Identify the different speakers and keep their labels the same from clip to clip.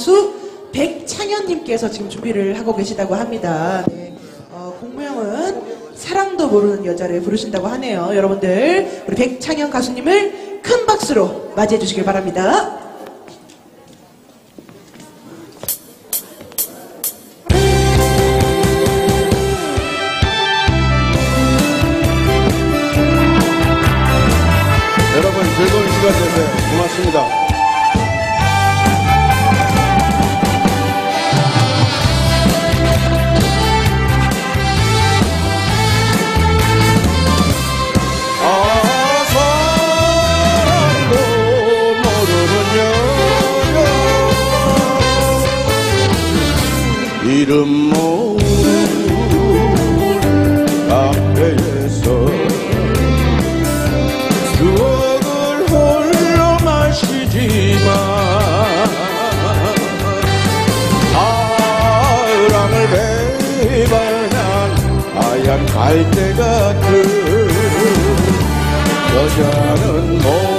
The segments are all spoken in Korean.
Speaker 1: 가수 백창현님께서 지금 준비를 하고 계시다고 합니다. 네. 어, 공명은 사랑도 모르는 여자를 부르신다고 하네요. 여러분들 우리 백창현 가수님을 큰 박수로 맞이해 주시길 바랍니다.
Speaker 2: 여러분 즐거운 시간 되세요. 고맙습니다. 이름 모를 카페에서 추억을 홀로 마시지만 사랑을 배반한 하얀 갈대 같은 여자는 모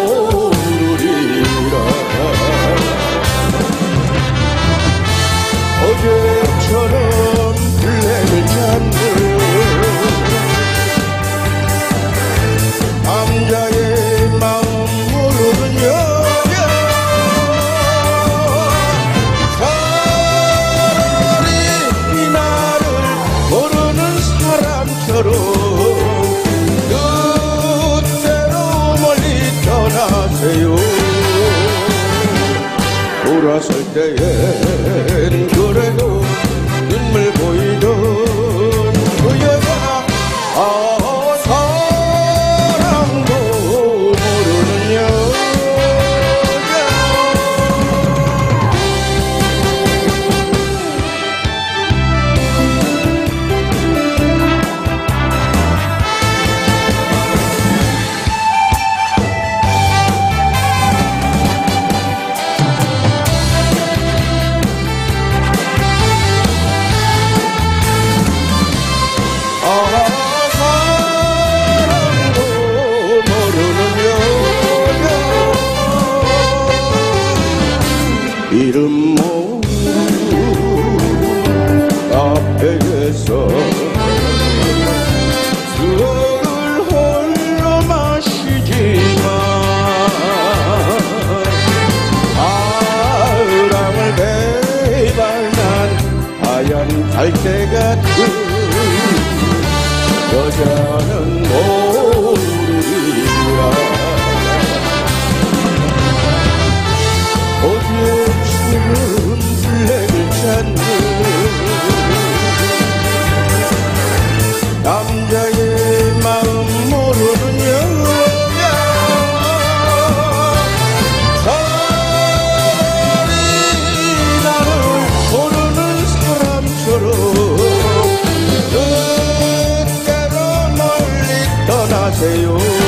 Speaker 2: 사람처럼 뜻대로 멀리 떠나세요. 돌아설 때엔 이름 모르는 앞에서 술을 홀로 마시지만 사랑을 배반한 하얀 갈대 같은 여자는 모르리라 Senhor.